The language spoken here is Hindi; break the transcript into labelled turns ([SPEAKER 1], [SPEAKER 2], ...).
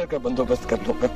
[SPEAKER 1] ट्रैक्टर का बंदोबस्त कर लूँगा।